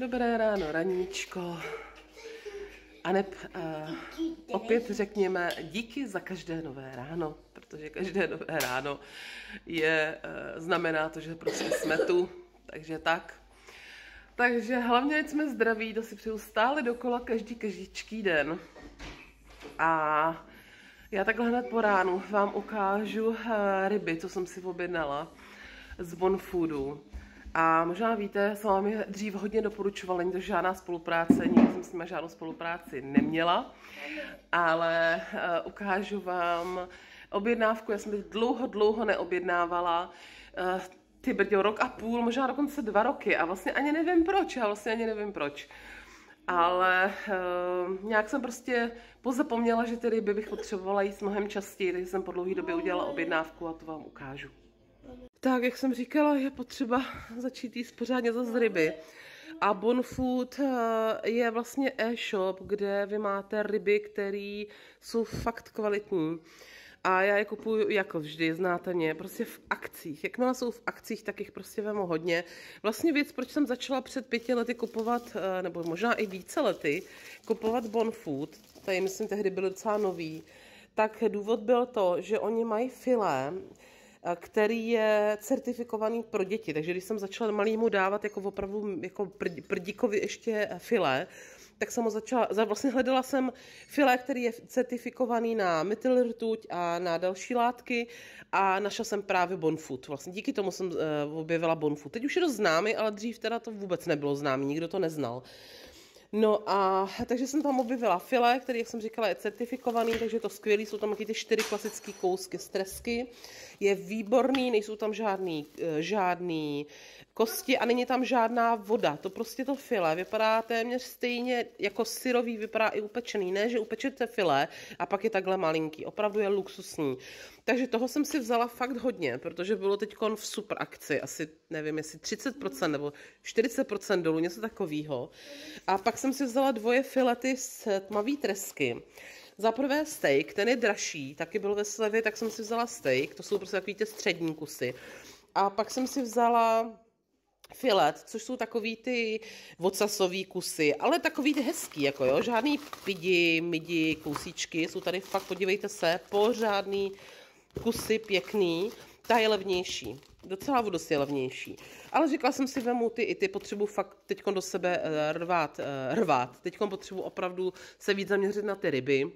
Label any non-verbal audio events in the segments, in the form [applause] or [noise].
Dobré ráno, raníčko. A neb uh, opět řekněme díky za každé nové ráno, protože každé nové ráno je, uh, znamená to, že prostě jsme tu, takže tak. Takže hlavně, ať jsme zdraví, to si přeju stále dokola každý každýčký den. A já takhle hned po ránu vám ukážu uh, ryby, co jsem si objednala z Bonfoodu. A možná víte, jsem vám je dřív hodně doporučovala, není to žádná spolupráce, nikdy jsem s nimi žádnou spolupráci neměla, ale uh, ukážu vám objednávku, já jsem teď dlouho, dlouho neobjednávala, uh, ty brďo, rok a půl, možná dokonce dva roky a vlastně ani nevím proč, já vlastně ani nevím proč. Ale uh, nějak jsem prostě pozapomněla, že ryby bych potřebovala jíst mnohem častěji, takže jsem po dlouhé době udělala objednávku a to vám ukážu. Tak, jak jsem říkala, je potřeba začít jíst pořádně zase ryby. A Bonfood eh, je vlastně e-shop, kde vy máte ryby, které jsou fakt kvalitní. A já je kupuju jako vždy, znáte mě, prostě v akcích. Jakmile jsou v akcích, tak jich prostě vemu hodně. Vlastně věc, proč jsem začala před pěti lety kupovat, eh, nebo možná i více lety, kupovat Bonfood, tady myslím tehdy byl docela nový, tak důvod byl to, že oni mají filé, který je certifikovaný pro děti. Takže když jsem začala malýmu dávat jako opravdu jako prdíkovi ještě filé, tak jsem ho začala, vlastně hledala jsem filé, který je certifikovaný na metylrtuť a na další látky a našla jsem právě Bonfood. Vlastně díky tomu jsem uh, objevila Bonfood. Teď už je to známý, ale dřív teda to vůbec nebylo známý, nikdo to neznal. No a takže jsem tam objevila file, který, jak jsem říkala, je certifikovaný, takže je to skvělý, jsou tam taky ty čtyři klasické kousky stresky, je výborný, nejsou tam žádný, eh, žádný kosti a není tam žádná voda, to prostě to file vypadá téměř stejně jako syrový, vypadá i upečený, ne, že upečete file a pak je takhle malinký, opravdu je luxusní. Takže toho jsem si vzala fakt hodně, protože bylo teď v super akci, asi nevím, jestli 30% nebo 40% dolů, něco takového. A pak jsem si vzala dvoje filety z tmavý tresky. Za prvé steak, ten je dražší, taky byl ve slevě, tak jsem si vzala steak, to jsou prostě takový ty střední kusy. A pak jsem si vzala filet, což jsou takový ty vocasový kusy, ale takový ty hezký, jako jo, žádný pidi, midi, kousíčky, jsou tady fakt, podívejte se, pořádný kusy, pěkný, ta je levnější. Docela dost je levnější. Ale říkala jsem si, vemu ty i ty potřebu fakt teď do sebe eh, rvát, eh, rvát. Teď potřebu opravdu se víc zaměřit na ty ryby.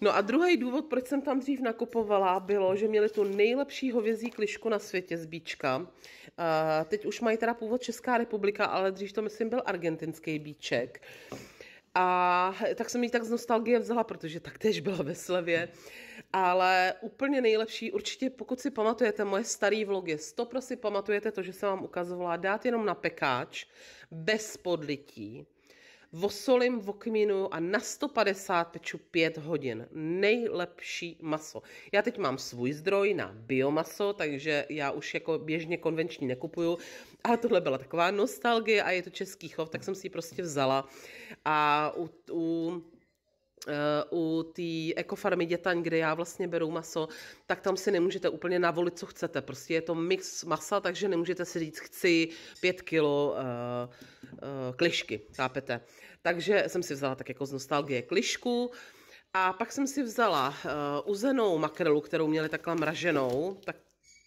No a druhý důvod, proč jsem tam dřív nakupovala, bylo, že měli tu nejlepší hovězí klišku na světě z bíčka. Uh, teď už mají teda původ Česká republika, ale dřív to myslím byl argentinský bíček. A tak jsem ji tak z nostalgie vzala, protože tak tež byla ve slevě. Ale úplně nejlepší, určitě pokud si pamatujete moje starý vlogy, stopro si pamatujete to, že jsem vám ukazovala dát jenom na pekáč, bez podlití vosolím v a na 150 peču 5 hodin. Nejlepší maso. Já teď mám svůj zdroj na biomaso, takže já už jako běžně konvenční nekupuju, ale tohle byla taková nostalgie a je to český chov, tak jsem si ji prostě vzala a u, u u té ekofarmy Dětaň, kde já vlastně beru maso, tak tam si nemůžete úplně navolit, co chcete. Prostě je to mix masa, takže nemůžete si říct, chci pět kilo uh, uh, klišky, chápete? Takže jsem si vzala tak jako z nostalgie klišku, a pak jsem si vzala uh, uzenou makrelu, kterou měli takhle mraženou, tak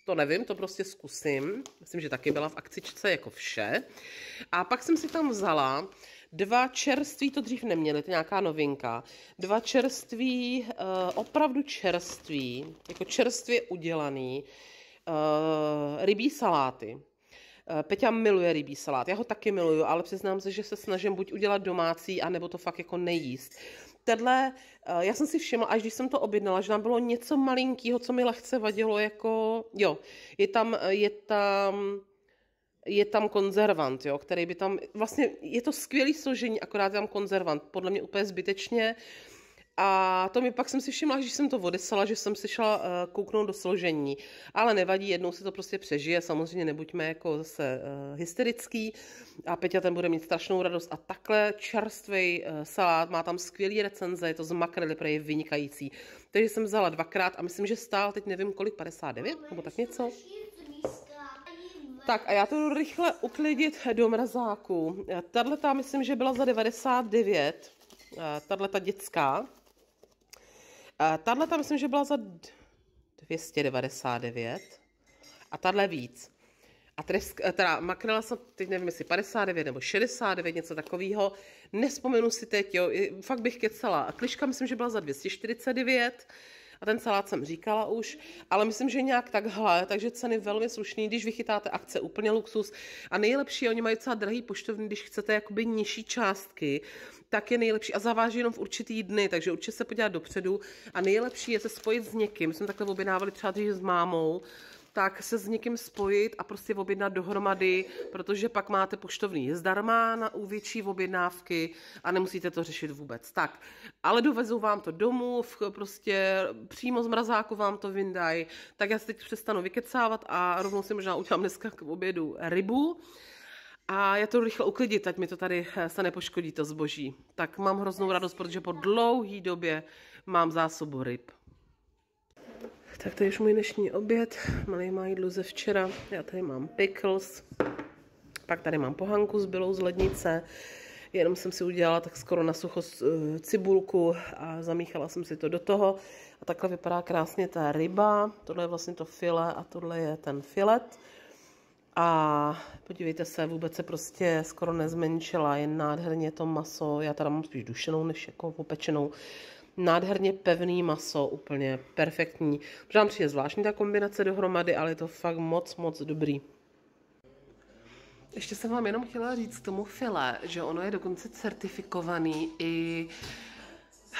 to nevím, to prostě zkusím. Myslím, že taky byla v akcičce jako vše. A pak jsem si tam vzala Dva čerství, to dřív neměli, to je nějaká novinka. Dva čerství, uh, opravdu čerství, jako čerstvě udělaný uh, rybí saláty. Uh, Peťa miluje rybí salát, já ho taky miluju, ale přiznám se, že se snažím buď udělat domácí, anebo to fakt jako nejíst. Tenhle, já jsem si všimla, až když jsem to objednala, že tam bylo něco malinkého, co mi lehce vadilo, jako, jo, je tam, je tam je tam konzervant, jo, který by tam, vlastně je to skvělý složení, akorát je tam konzervant, podle mě úplně zbytečně. A to mi pak jsem si všimla, když jsem to odesala, že jsem si šla uh, kouknout do složení. Ale nevadí, jednou si to prostě přežije, samozřejmě nebuďme jako zase uh, hysterický. A Peťa ten bude mít strašnou radost. A takhle čerstvý uh, salát, má tam skvělý recenze, je to z makrely, je vynikající. Takže jsem vzala dvakrát a myslím, že stál teď nevím kolik, 59 nebo tak něco. Tak a já to jdu rychle uklidit do mrazáku. Tahle ta myslím, že byla za 99. Tahle ta dětská. Tahle ta myslím, že byla za 299. A tahle víc. A tresk, teda makrela jsem, teď nevím, jestli 59 nebo 69, něco takového. Nespomenu si teď, jo, fakt bych kecala. A kliška myslím, že byla za 249 a ten salát jsem říkala už, ale myslím, že nějak takhle, takže ceny velmi slušný, když vychytáte akce, úplně luxus. A nejlepší, oni mají docela drahý poštovní, když chcete jakoby nižší částky, tak je nejlepší. A zaváží jenom v určitý dny, takže určitě se podívat dopředu. A nejlepší je se spojit s někým. My jsme takhle objednávali třeba s mámou, tak se s někým spojit a prostě objednat dohromady, protože pak máte poštovní zdarma na větší objednávky a nemusíte to řešit vůbec. Tak, ale dovezou vám to domů, prostě přímo z mrazáku vám to vyndají, tak já se teď přestanu vykecávat a rovnou si možná udělám dneska k obědu rybu. A já to rychle uklidit, ať mi to tady eh, se nepoškodí, to zboží. Tak mám hroznou radost, protože po dlouhé době mám zásobu ryb. Tak to je už můj dnešní oběd. Malý má jídlo ze včera. Já tady mám pickles. Pak tady mám pohanku s bylou z lednice. Jenom jsem si udělala tak skoro na sucho eh, cibulku a zamíchala jsem si to do toho. A takhle vypadá krásně ta ryba. Tohle je vlastně to file a tohle je ten filet. A podívejte se, vůbec se prostě skoro nezmenšila, je nádherně to maso, já teda mám spíš dušenou než jako popečenou, nádherně pevný maso, úplně perfektní. Možná přijde zvláštní ta kombinace dohromady, ale je to fakt moc, moc dobrý. Ještě jsem vám jenom chtěla říct tomu file, že ono je dokonce certifikovaný i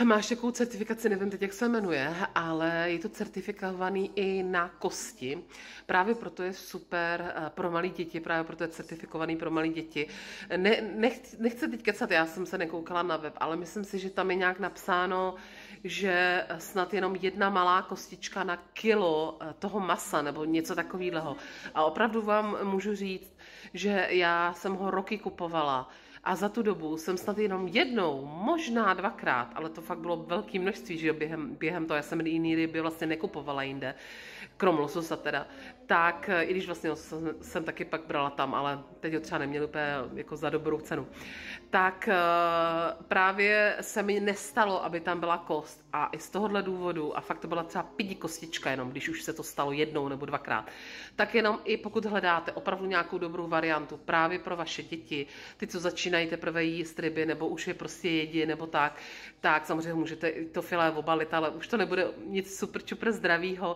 Máš takovou certifikaci, nevím teď, jak se jmenuje, ale je to certifikovaný i na kosti. Právě proto je super eh, pro malé děti, právě proto je certifikovaný pro malé děti. Ne, nech, nechci teď kecat, já jsem se nekoukala na web, ale myslím si, že tam je nějak napsáno, že snad jenom jedna malá kostička na kilo eh, toho masa nebo něco takového. A opravdu vám můžu říct, že já jsem ho roky kupovala a za tu dobu jsem snad jenom jednou, možná dvakrát, ale to fakt bylo velké množství, že jo, během, během toho, já jsem jiný ryby vlastně nekupovala jinde, krom lososa teda, tak i když vlastně jsem, jsem taky pak brala tam, ale teď ho třeba neměli úplně jako za dobrou cenu, tak uh, právě se mi nestalo, aby tam byla kost. A i z tohohle důvodu, a fakt to byla třeba pidi kostička jenom, když už se to stalo jednou nebo dvakrát, tak jenom i pokud hledáte opravdu nějakou dobrou variantu právě pro vaše děti, ty, co začínají teprve jíst ryby, nebo už je prostě jedí, nebo tak, tak samozřejmě můžete to filé obalit, ale už to nebude nic super čupr zdravýho,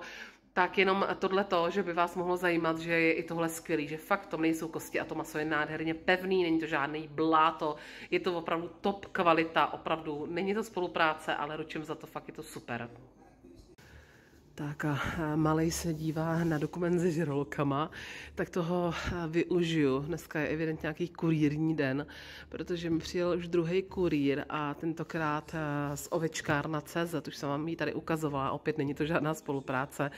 tak jenom tohle to, že by vás mohlo zajímat, že je i tohle skvělý, že fakt to nejsou kosti a to maso je nádherně pevný, není to žádný bláto, je to opravdu top kvalita, opravdu není to spolupráce, ale ručím za to, fakt je to super. Tak a malej se dívá na dokument se žrolkama, tak toho využiju. Dneska je evidentně nějaký kurírní den, protože mi přijel už druhý kurýr a tentokrát z ovečkárna CZ, už jsem vám ji tady ukazovala, opět není to žádná spolupráce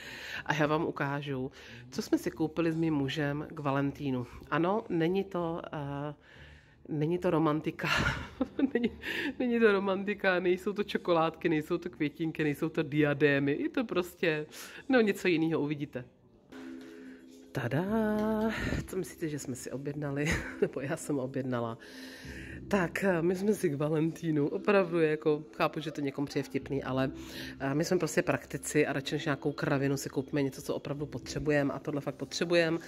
a já vám ukážu, co jsme si koupili s mým mužem k Valentínu. Ano, není to uh, Není to romantika. [laughs] není, není to romantika, nejsou to čokoládky, nejsou to květinky, nejsou to diadémy. Je to prostě, no něco jiného uvidíte. Tada! Co myslíte, že jsme si objednali? [laughs] Nebo já jsem objednala. Tak, my jsme si k Valentínu, opravdu jako, chápu, že to někomu přijde vtipný, ale my jsme prostě praktici a radši než nějakou kravinu si koupíme něco, co opravdu potřebujeme a tohle fakt potřebujeme.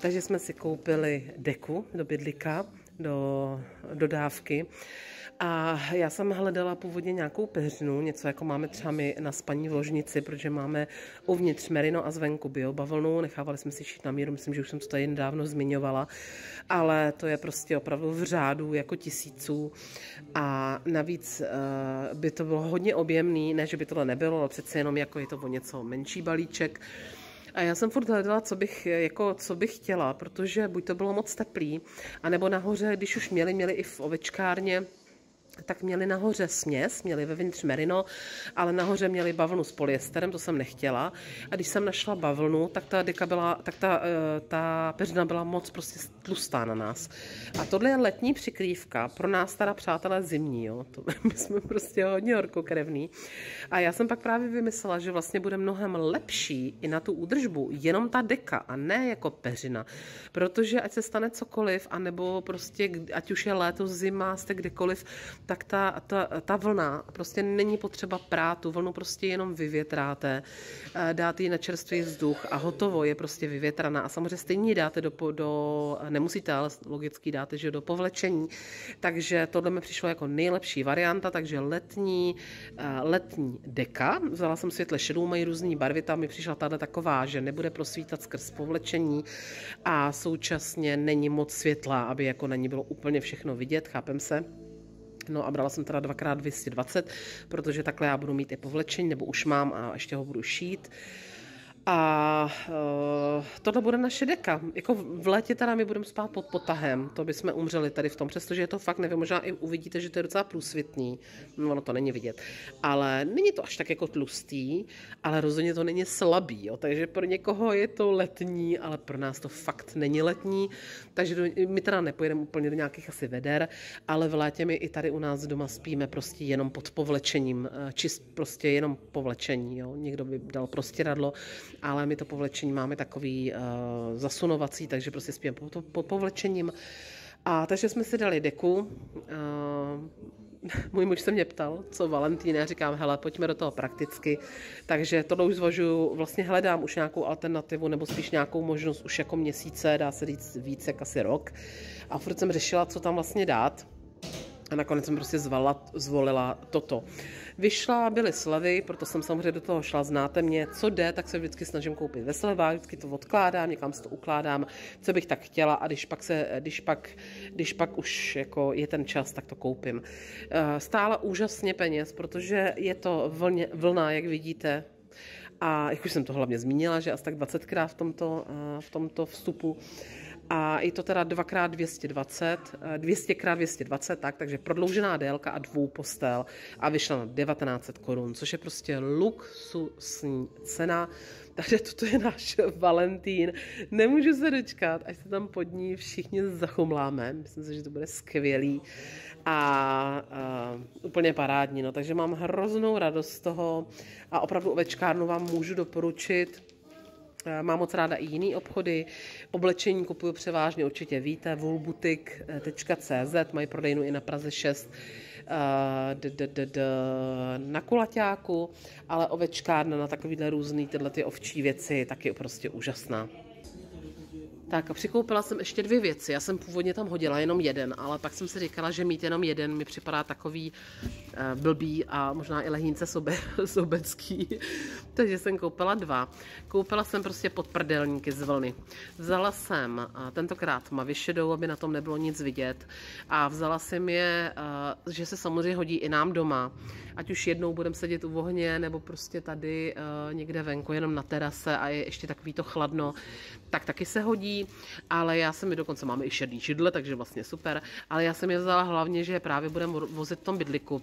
Takže jsme si koupili deku do bydlika, do dodávky. A já jsem hledala původně nějakou peřinu, něco jako máme třeba my na spaní v ložnici, protože máme uvnitř merino a zvenku biobavlnu, nechávali jsme si šít na míru, myslím, že už jsem to tady nedávno zmiňovala, ale to je prostě opravdu v řádu jako tisíců. A navíc uh, by to bylo hodně objemný, ne, že by tohle nebylo, ale přece jenom jako je to o něco menší balíček, a já jsem furt hledala, co bych, jako, co bych chtěla, protože buď to bylo moc teplý, anebo nahoře, když už měli, měli i v ovečkárně tak měli nahoře směs, měli vevnitř merino, ale nahoře měli bavlnu s polyesterem, to jsem nechtěla. A když jsem našla bavlnu, tak ta deka byla, tak ta, eh, ta peřina byla moc prostě tlustá na nás. A tohle je letní přikrývka, pro nás teda přátelé zimní, jo. To, [laughs] my jsme prostě hodně horkokrevný. A já jsem pak právě vymyslela, že vlastně bude mnohem lepší i na tu údržbu jenom ta deka a ne jako peřina. Protože ať se stane cokoliv, anebo prostě, ať už je léto, zima, jste kdekoliv, tak ta, ta, ta vlna prostě není potřeba prát, tu vlnu prostě jenom vyvětráte, eh, dáte ji na čerstvý vzduch a hotovo, je prostě vyvětraná. A samozřejmě stejně dáte do, do nemusíte, ale logicky dáte, že do povlečení. Takže tohle mi přišlo jako nejlepší varianta, takže letní, eh, letní deka. Vzala jsem světle šedou, mají různé barvy, tam mi přišla tahle taková, že nebude prosvítat skrz povlečení a současně není moc světla, aby jako na ní bylo úplně všechno vidět, chápem se. No a brala jsem teda dvakrát 220, protože takhle já budu mít i povlečení, nebo už mám a ještě ho budu šít. A uh, tohle bude naše deka. Jako v létě teda my budeme spát pod potahem, to bychom umřeli tady v tom, přestože je to fakt, nevím, možná i uvidíte, že to je docela průsvitný, no ono to není vidět, ale není to až tak jako tlustý, ale rozhodně to není slabý, jo? takže pro někoho je to letní, ale pro nás to fakt není letní, takže do, my teda nepojedeme úplně do nějakých asi veder, ale v létě my i tady u nás doma spíme prostě jenom pod povlečením, eh, čist prostě jenom povlečení, jo? někdo by dal prostě radlo, ale my to povlečení máme takový uh, zasunovací, takže prostě spíme pod, pod povlečením. A takže jsme si dali deku. Uh, [laughs] můj muž se mě ptal, co Valentíne, říkám, hele, pojďme do toho prakticky. Takže to už zvažuju, vlastně hledám už nějakou alternativu, nebo spíš nějakou možnost už jako měsíce, dá se říct více, jak asi rok. A furt jsem řešila, co tam vlastně dát. A nakonec jsem prostě zvala, zvolila toto. Vyšla, byly slevy, proto jsem samozřejmě do toho šla, znáte mě, co jde, tak se vždycky snažím koupit ve slevách, vždycky to odkládám, někam si to ukládám, co bych tak chtěla a když pak, se, když pak, když pak už jako je ten čas, tak to koupím. Eh, stála úžasně peněz, protože je to vlně, vlna, jak vidíte, a jak už jsem to hlavně zmínila, že asi tak 20krát v tomto, eh, v tomto vstupu, a je to teda 2x220, 200x220, tak, takže prodloužená délka a dvou postel a vyšla na 1900 korun, což je prostě luxusní cena. Takže toto je náš Valentín. Nemůžu se dočkat, až se tam pod ní všichni zachumláme. Myslím si, že to bude skvělý a, a úplně parádní. No. Takže mám hroznou radost z toho a opravdu ovečkárnu vám můžu doporučit Eh, mám moc ráda i jiný obchody. Oblečení kupuju převážně, určitě víte, woolboutique.cz, mají prodejnu i na Praze 6 eh, na kulaťáku, ale ovečkárna na takovýhle různý tyhle ty ovčí věci taky prostě úžasná. Tak a přikoupila jsem ještě dvě věci. Já jsem původně tam hodila jenom jeden, ale pak jsem si říkala, že mít jenom jeden mi připadá takový blbý a možná i lehínce sobe, [laughs] sobecký. Takže jsem koupila dva. Koupila jsem prostě podprdelníky z vlny. Vzala jsem uh, tentokrát mavišedou, aby na tom nebylo nic vidět. A vzala jsem je, uh, že se samozřejmě hodí i nám doma. Ať už jednou budeme sedět u ohně, nebo prostě tady někde venku, jenom na terase a je ještě takový to chladno, tak taky se hodí, ale já jsem mi dokonce máme i šedý židle, takže vlastně super, ale já jsem je vzala hlavně, že právě budeme vozit v tom bydliku,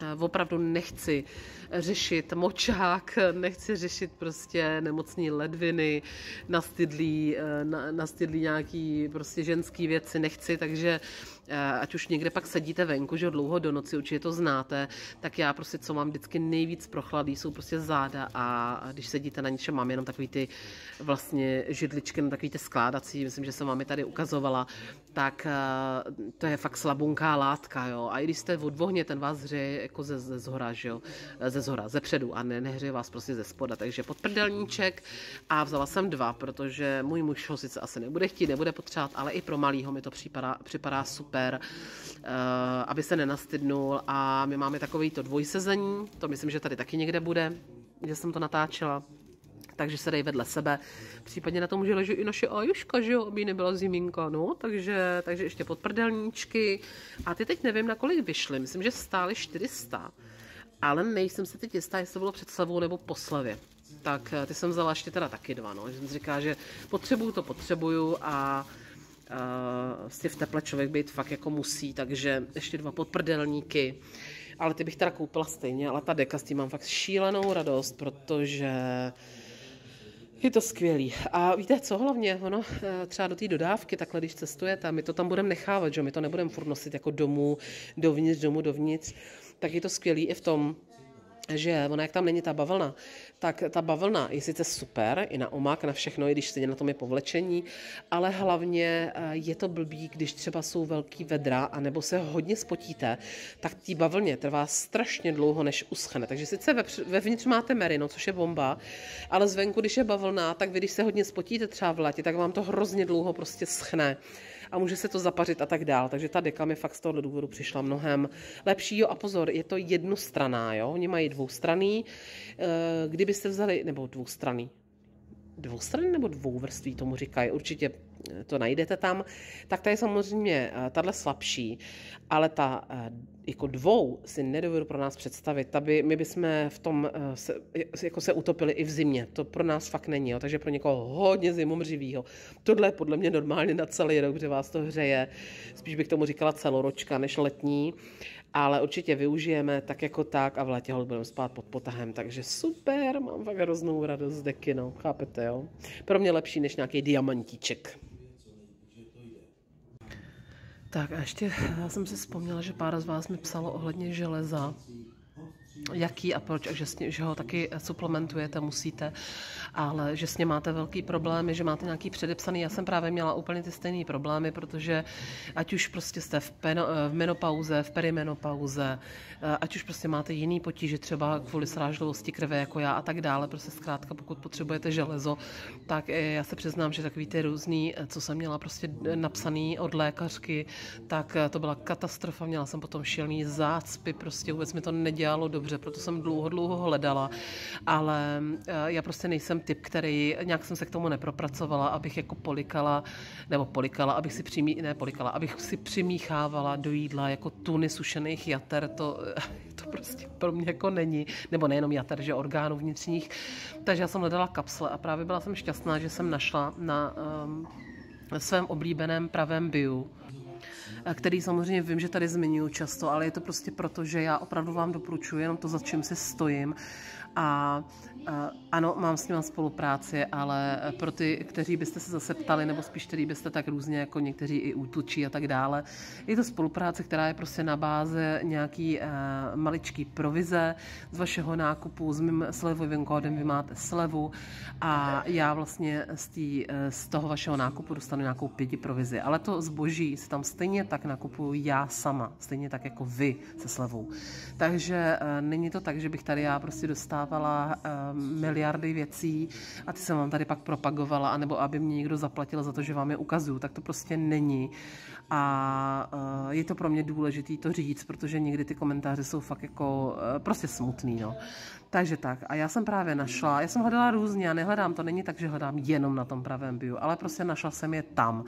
eh, opravdu nechci řešit močák, [laughs] nechci řešit prostě nemocní ledviny, nastydlí, eh, nastydlí nějaký prostě ženský věci, nechci, takže ať už někde pak sedíte venku, že dlouho do noci, určitě to znáte, tak já prostě, co mám vždycky nejvíc prochladý, jsou prostě záda a když sedíte na něčem, mám jenom takový ty vlastně židličky, no takový ty skládací, myslím, že jsem vám je tady ukazovala, tak eh, to je fakt slabunká látka, jo. A i když jste od vohně, ten vás hřeje jako ze, ze zhora, že jo, eh, ze zhora, ze předu a ne, nehřeje vás prostě ze spoda. Takže podprdelníček a vzala jsem dva, protože můj muž ho sice asi nebude chtít, nebude potřebovat, ale i pro malýho mi to připadá, připadá super super, eh, aby se nenastydnul. A my máme takový to dvojsezení, to myslím, že tady taky někde bude, kde jsem to natáčela, takže se dej vedle sebe. Případně na tom může ležet i naše Ajuška, že jo, aby nebyla zimínka, no, takže, takže ještě podprdelníčky. A ty teď nevím, na kolik vyšly, myslím, že stály 400, ale nejsem si teď jistá, jestli to bylo před slevou nebo po slevě. Tak eh, ty jsem vzala ještě teda taky dva, no, že jsem říkala, že potřebuju to, potřebuju. A uh, v teple člověk být fakt jako musí, takže ještě dva podprdelníky, ale ty bych teda koupila stejně, ale ta deka s tím mám fakt šílenou radost, protože je to skvělý. A víte co hlavně, ono eh, třeba do té dodávky, takhle když cestujete, my to tam budeme nechávat, že my to nebudeme furt nosit jako domů, dovnitř, domů, dovnitř, tak je to skvělý i v tom, že ona, jak tam není ta bavlna, tak ta bavlna je sice super, i na omak, na všechno, i když stejně na tom je povlečení, ale hlavně eh, je to blbý, když třeba jsou velký vedra, anebo se hodně spotíte, tak té bavlně trvá strašně dlouho, než uschne. Takže sice vevnitř máte merino, což je bomba, ale zvenku, když je bavlna, tak vy, když se hodně spotíte třeba v letě, tak vám to hrozně dlouho prostě schne a může se to zapařit a tak dál. Takže ta deka mi fakt z tohohle důvodu přišla mnohem lepší. Jo, a pozor, je to jednostraná, jo? Oni mají dvoustraný. Eh, kdybyste vzali, nebo dvoustraný, dvoustraný nebo dvouvrství tomu říkají, určitě to najdete tam, tak ta je samozřejmě eh, tahle slabší, ale ta eh, jako dvou si nedovedu pro nás představit. Ta by, my bychom v tom eh, se, jako se utopili i v zimě. To pro nás fakt není, jo. takže pro někoho hodně zimomřivýho. Tohle je podle mě normálně na celý rok, že vás to hřeje. Spíš bych tomu říkala celoročka než letní ale určitě využijeme tak jako tak a v létě ho budeme spát pod potahem, takže super, mám fakt hroznou radost z deky, no, chápete, jo? Pro mě lepší než nějaký diamantíček. Tak a ještě já jsem si vzpomněla, že pár z vás mi psalo ohledně železa jaký a proč a že, že ho taky suplementujete, musíte, ale že s ním máte velký problémy, že máte nějaký předepsaný. Já jsem právě měla úplně ty stejné problémy, protože ať už prostě jste v, peno, v menopauze, v perimenopauze, ať už prostě máte jiný potíže, třeba kvůli srážlivosti krve jako já a tak dále, prostě zkrátka pokud potřebujete železo, tak já se přiznám, že takový ty různý, co jsem měla prostě napsaný od lékařky, tak to byla katastrofa, měla jsem potom šilný zácpy, prostě vůbec mi to nedělalo dobře proto jsem dlouho, dlouho hledala, ale eh, já prostě nejsem typ, který, nějak jsem se k tomu nepropracovala, abych jako polikala, nebo polikala, abych si přimí, ne polikala, abych si přimíchávala do jídla jako tuny sušených jater, to, [laughs] to prostě pro mě jako není, nebo nejenom jater, že orgánů vnitřních, takže já jsem hledala kapsle a právě byla jsem šťastná, že jsem našla na um, svém oblíbeném pravém biu který samozřejmě vím, že tady zmiňuji často, ale je to prostě proto, že já opravdu vám doporučuji jenom to, za čím si stojím. A ano, mám s ním spolupráci, ale pro ty, kteří byste se zase ptali, nebo spíš kteří byste tak různě jako někteří i útlučí a tak dále, je to spolupráce, která je prostě na báze nějaký uh, maličký provize z vašeho nákupu, s mým slevovým kódem vy máte slevu a já vlastně z, tý, z toho vašeho nákupu dostanu nějakou pěti provizi. Ale to zboží si tam stejně tak nakupuju já sama, stejně tak jako vy se slevou. Takže uh, není to tak, že bych tady já prostě dostávala uh, miliardy věcí a ty jsem vám tady pak propagovala, anebo aby mě někdo zaplatil za to, že vám je ukazuju, tak to prostě není. A uh, je to pro mě důležité to říct, protože někdy ty komentáře jsou fakt jako uh, prostě smutný. No. Takže tak. A já jsem právě našla, já jsem hledala různě, a nehledám to, není tak, že hledám jenom na tom pravém bio, ale prostě našla jsem je tam.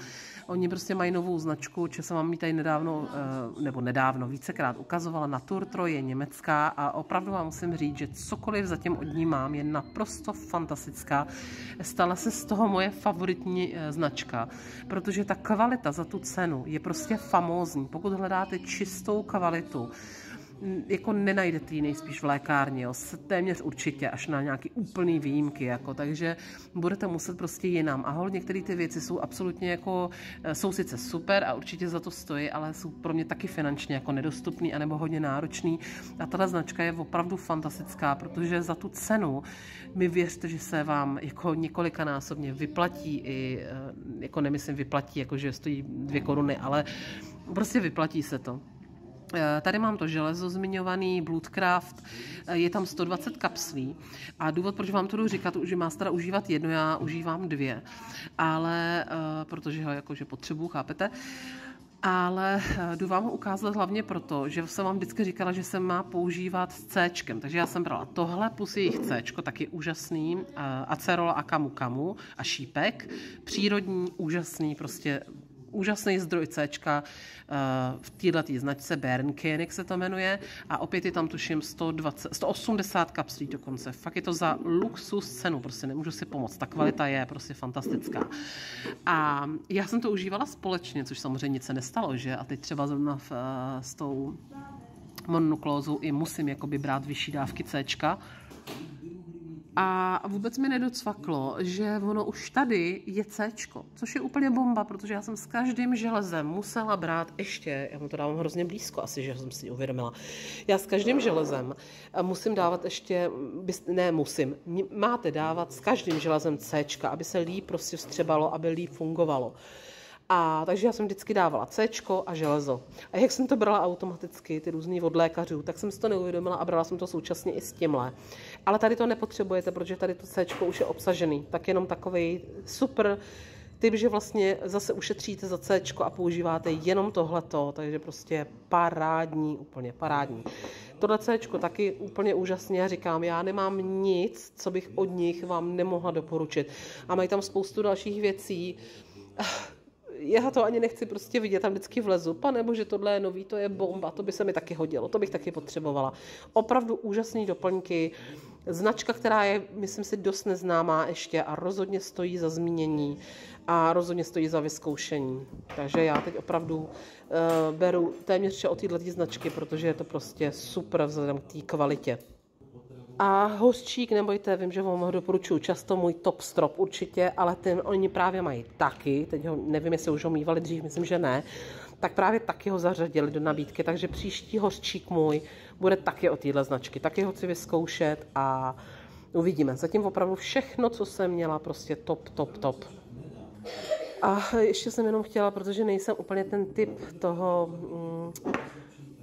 Oni prostě mají novou značku, či jsem vám ji tady nedávno, eh, nebo nedávno, vícekrát ukazovala na Turtro, je německá a opravdu vám musím říct, že cokoliv zatím od ní mám, je naprosto fantastická. Stala se z toho moje favoritní eh, značka, protože ta kvalita za tu cenu je prostě famózní. Pokud hledáte čistou kvalitu, jako nenajdete ji nejspíš v lékárně, jo, téměř určitě, až na nějaký úplný výjimky, jako, takže budete muset prostě jinam. A hol některé ty věci jsou absolutně jako, eh, jsou sice super a určitě za to stojí, ale jsou pro mě taky finančně jako nedostupný anebo hodně náročný. A tato značka je opravdu fantastická, protože za tu cenu mi věřte, že se vám jako několikanásobně vyplatí i, eh, jako nemyslím vyplatí, jako že stojí dvě koruny, ale prostě vyplatí se to. Eh, tady mám to železo zmiňovaný, Bloodcraft, eh, je tam 120 kapslí. A důvod, proč vám to jdu říkat, že má teda užívat jedno, já užívám dvě, ale eh, protože ho jakože potřebuji, chápete? ale jdu vám ho ukázat hlavně proto, že jsem vám vždycky říkala, že se má používat s C. Takže já jsem brala tohle plus jejich C, taky úžasný, Acerola a Kamu Kamu a šípek, přírodní, úžasný, prostě úžasný zdroj C uh, v této značce Bern Koenig se to jmenuje a opět je tam tuším 120, 180 kapslí dokonce. Fakt je to za luxus cenu, prostě nemůžu si pomoct. Ta kvalita je prostě fantastická. A já jsem to užívala společně, což samozřejmě nic se nestalo, že? A teď třeba zrovna v, uh, s tou mononuklózou i musím jakoby brát vyšší dávky C, a vůbec mi nedocvaklo, že ono už tady je C, což je úplně bomba, protože já jsem s každým železem musela brát ještě, já mu to dávám hrozně blízko, asi, že jsem si uvědomila. Já s každým železem musím dávat ještě, ne musím, máte dávat s každým železem C, aby se líp prostě vstřebalo, aby líp fungovalo. A takže já jsem vždycky dávala C a železo. A jak jsem to brala automaticky, ty různý od lékařů, tak jsem si to neuvědomila a brala jsem to současně i s tímhle. Ale tady to nepotřebujete, protože tady to C už je obsažený. Tak jenom takový super typ, že vlastně zase ušetříte za C a používáte jenom tohleto, takže prostě parádní, úplně parádní. Tohle C taky úplně úžasně říkám, já nemám nic, co bych od nich vám nemohla doporučit. A mají tam spoustu dalších věcí, já to ani nechci prostě vidět, tam vždycky vlezu. Pane bože, tohle je nový, to je bomba, to by se mi taky hodilo, to bych taky potřebovala. Opravdu úžasné doplňky, značka, která je, myslím si, dost neznámá ještě a rozhodně stojí za zmínění a rozhodně stojí za vyzkoušení. Takže já teď opravdu uh, beru téměř od této značky, protože je to prostě super vzhledem k té kvalitě. A hořčík, nebojte, vím, že vám ho doporučuji často, můj top strop určitě, ale ten oni právě mají taky, teď ho nevím, jestli už ho mývali dřív, myslím, že ne, tak právě taky ho zařadili do nabídky, takže příští hořčík můj bude taky od téhle značky, taky ho chci vyzkoušet a uvidíme. Zatím opravdu všechno, co jsem měla, prostě top, top, top. A ještě jsem jenom chtěla, protože nejsem úplně ten typ toho mm,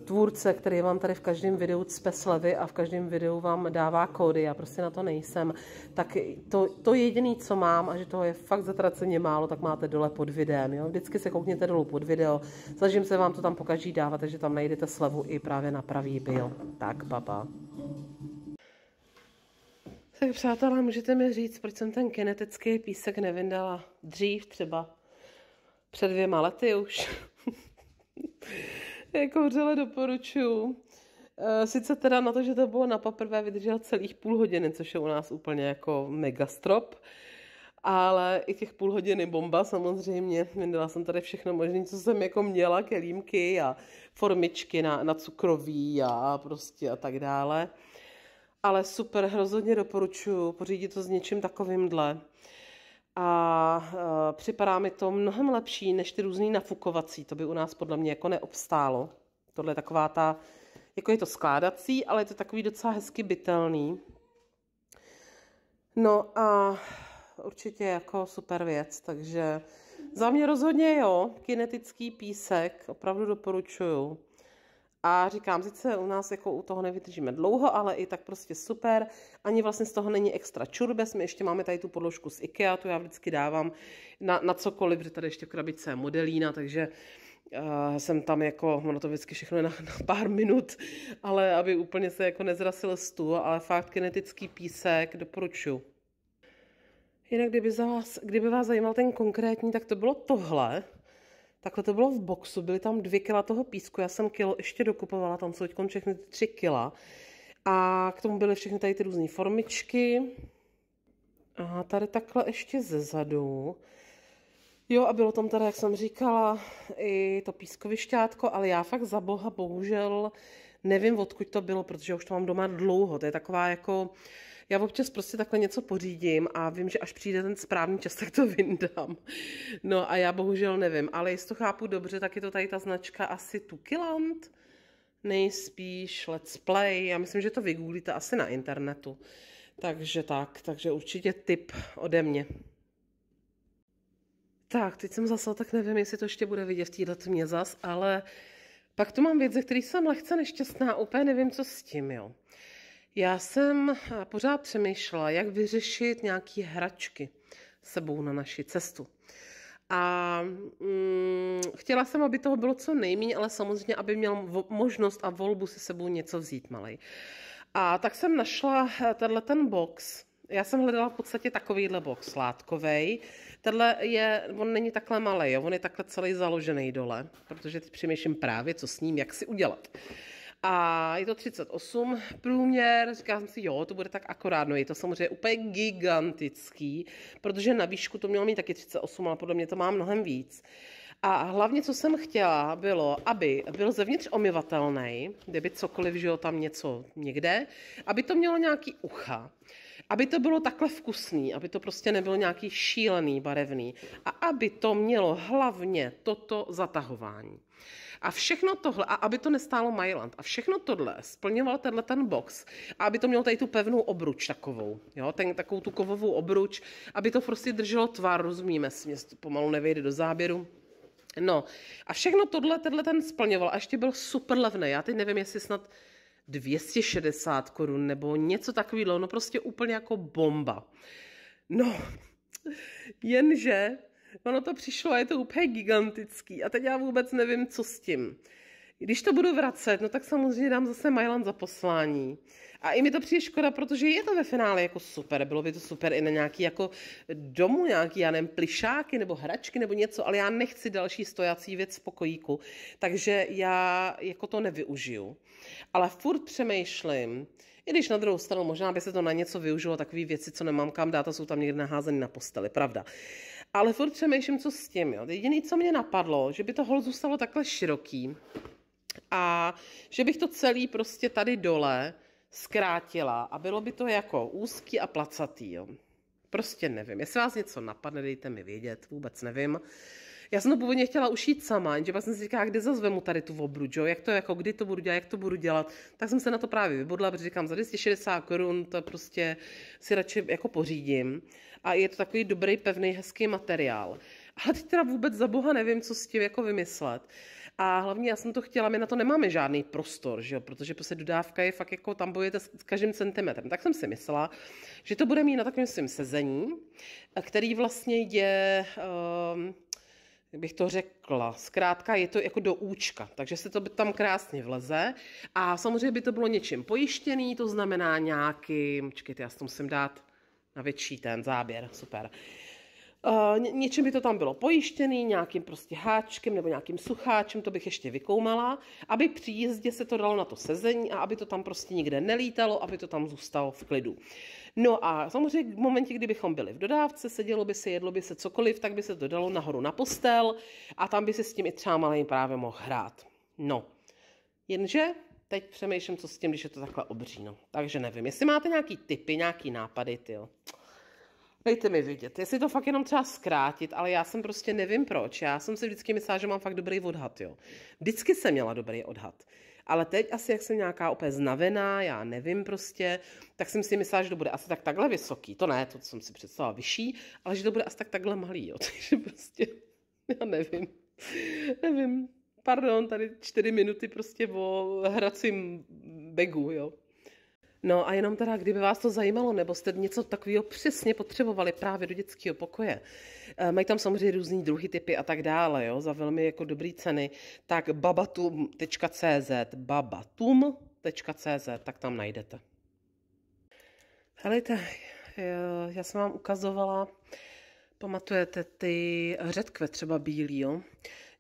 tvůrce, který vám tady v každém videu cpe slevy a v každém videu vám dává kódy, já prostě na to nejsem, tak to, to jediné, co mám, a že toho je fakt zatraceně málo, tak máte dole pod videem. Jo? Vždycky se koukněte dolů pod video, snažím se vám to tam pokaždý dávat, takže tam najdete slevu i právě na pravý bio. Tak, papa. Tak přátelé, můžete mi říct, proč jsem ten kinetický písek nevyndala dřív, třeba před dvěma lety už. [laughs] jako vřele doporučuju. Eh, sice teda na to, že to bylo na poprvé, vydržel celých půl hodiny, což je u nás úplně jako megastrop, ale i těch půl hodiny bomba samozřejmě. Vyndala jsem tady všechno možné, co jsem jako měla, kelímky a formičky na, na cukroví a prostě a tak dále. Ale super, hrozně doporučuji pořídit to s něčím takovýmhle a uh, připadá mi to mnohem lepší než ty různý nafukovací. To by u nás podle mě jako neobstálo. Tohle je taková ta, jako je to skládací, ale je to takový docela hezky bytelný. No a určitě jako super věc, takže za mě rozhodně jo, kinetický písek, opravdu doporučuju. A říkám, sice u nás jako u toho nevydržíme dlouho, ale i tak prostě super. Ani vlastně z toho není extra čurbes. My ještě máme tady tu podložku z IKEA, tu já vždycky dávám na, na cokoliv, protože tady ještě v krabice je modelína, takže uh, jsem tam jako, ono to vždycky všechno na, na pár minut, ale aby úplně se jako nezrasil stůl, ale fakt kinetický písek doporučuji. Jinak kdyby, za vás, kdyby vás zajímal ten konkrétní, tak to bylo tohle. Takhle to bylo v boxu, byly tam dvě kila toho písku, já jsem kilo ještě dokupovala, tam jsou teď všechny tři kila. A k tomu byly všechny tady ty různé formičky. A tady takhle ještě ze zadu. Jo, a bylo tam tady, jak jsem říkala, i to pískovišťátko, ale já fakt za boha bohužel nevím, odkud to bylo, protože už to mám doma dlouho. To je taková jako já občas prostě takhle něco pořídím a vím, že až přijde ten správný čas, tak to [laughs] vyndám. No a já bohužel nevím, ale jestli to chápu dobře, tak je to tady ta značka asi Tukiland, nejspíš Let's Play, já myslím, že to vygooglíte asi na internetu. Takže tak, takže určitě tip ode mě. Tak, teď jsem zase, tak nevím, jestli to ještě bude vidět v této tmě zas, ale pak tu mám věc, ze který jsem lehce nešťastná, úplně nevím, co s tím, jo. Já jsem eh, pořád přemýšlela, jak vyřešit nějaké hračky sebou na naši cestu. A mm, chtěla jsem, aby toho bylo co nejméně, ale samozřejmě, aby měl možnost a volbu si sebou něco vzít malej. A tak jsem našla eh, tenhle ten box. Já jsem hledala v podstatě takovýhle box sládkovej. Tenhle je, on není takhle malý, on je takhle celý založený dole, protože teď přemýšlím právě, co s ním, jak si udělat. A je to 38 průměr, říkám si, jo, to bude tak akorát, no je to samozřejmě úplně gigantický, protože na výšku to mělo mít taky 38, ale podle mě to má mnohem víc. A hlavně, co jsem chtěla, bylo, aby byl zevnitř omyvatelný, kdyby cokoliv, že jo, tam něco někde, aby to mělo nějaký ucha, aby to bylo takhle vkusný, aby to prostě nebylo nějaký šílený, barevný a aby to mělo hlavně toto zatahování. A všechno tohle, a aby to nestálo Mailand, a všechno tohle splňoval tenhle ten box, a aby to mělo tady tu pevnou obruč takovou, jo, ten, takovou tu kovovou obruč, aby to prostě drželo tvar, rozumíme si, mě pomalu nevejde do záběru, No a všechno tohle, tenhle ten splňoval a ještě byl super levný. Já teď nevím, jestli snad 260 korun nebo něco takového, no prostě úplně jako bomba. No, [laughs] jenže ono to přišlo a je to úplně gigantický a teď já vůbec nevím, co s tím. Když to budu vracet, no tak samozřejmě dám zase Mailand za poslání. A i mi to přijde škoda, protože je to ve finále jako super. Bylo by to super i na nějaký jako domu, nějaký, já nevím, plišáky nebo hračky nebo něco, ale já nechci další stojací věc v pokojíku. Takže já jako to nevyužiju. Ale furt přemýšlím, i když na druhou stranu možná by se to na něco využilo, takové věci, co nemám kam dát a jsou tam někde naházeny na posteli, pravda. Ale furt přemýšlím, co s tím. Jo. Jediné, co mě napadlo, že by to hol zůstalo takhle široký, a že bych to celý prostě tady dole zkrátila a bylo by to jako úzký a placatý. Jo. Prostě nevím. Jestli vás něco napadne, dejte mi vědět, vůbec nevím. Já jsem to původně chtěla ušít sama, jenže pak jsem si říkala, kdy zazvemu tady tu obruč, jo? jak to jako, kdy to budu dělat, jak to budu dělat. Tak jsem se na to právě vybodla, protože říkám, za 260 korun to prostě si radši jako pořídím. A je to takový dobrý, pevný, hezký materiál. A teď teda vůbec za boha nevím, co s tím jako vymyslet. A hlavně já jsem to chtěla, my na to nemáme žádný prostor, že jo? protože prostě dodávka je fakt jako tam bojujete s každým centimetrem. Tak jsem si myslela, že to bude mít na takovém svém sezení, který vlastně je, um, jak bych to řekla, zkrátka je to jako do účka, takže se to tam krásně vleze a samozřejmě by to bylo něčím pojištěný, to znamená nějaký, počkejte, já si to musím dát na větší ten záběr, super. Uh, něčím by to tam bylo pojištěný, nějakým prostě háčkem nebo nějakým sucháčem, to bych ještě vykoumala, aby při jízdě se to dalo na to sezení a aby to tam prostě nikde nelítalo, aby to tam zůstalo v klidu. No a samozřejmě v momentě, kdybychom byli v dodávce, sedělo by se, jedlo by se cokoliv, tak by se to dalo nahoru na postel a tam by se s tím i třeba malým právě mohl hrát. No, jenže teď přemýšlím, co s tím, když je to takhle obříno. Takže nevím, jestli máte nějaký typy, nějaký nápady, ty jo. Dejte mi vidět, jestli to fakt jenom třeba zkrátit, ale já jsem prostě nevím proč. Já jsem si vždycky myslela, že mám fakt dobrý odhad, jo. Vždycky jsem měla dobrý odhad. Ale teď asi, jak jsem nějaká opět znavená, já nevím prostě, tak jsem si myslela, že to bude asi tak takhle vysoký. To ne, to jsem si představila vyšší, ale že to bude asi tak takhle malý, jo. [laughs] Takže prostě, já nevím. nevím. Pardon, tady čtyři minuty prostě o hracím begu, jo. No a jenom teda, kdyby vás to zajímalo, nebo jste něco takového přesně potřebovali právě do dětského pokoje, eh, mají tam samozřejmě různý druhy typy a tak dále, jo, za velmi jako dobrý ceny, tak babatum.cz, babatum.cz, tak tam najdete. Helejte, já jsem vám ukazovala, pamatujete ty řetkve třeba bílý, jo?